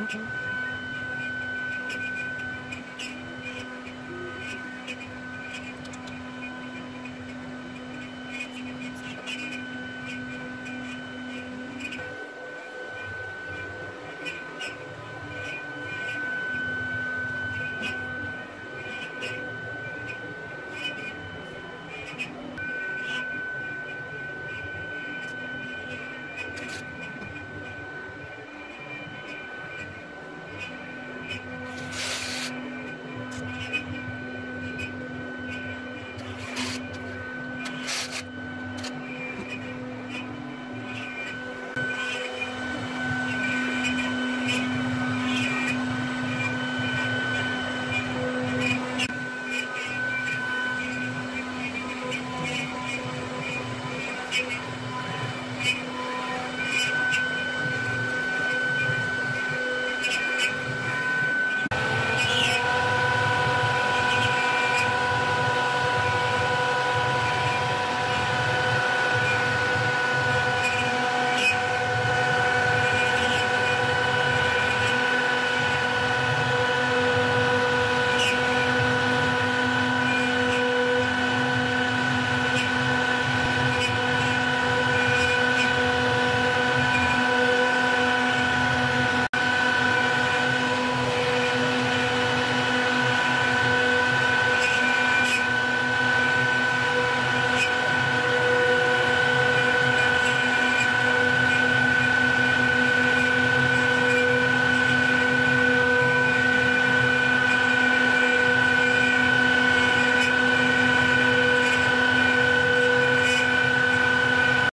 通知。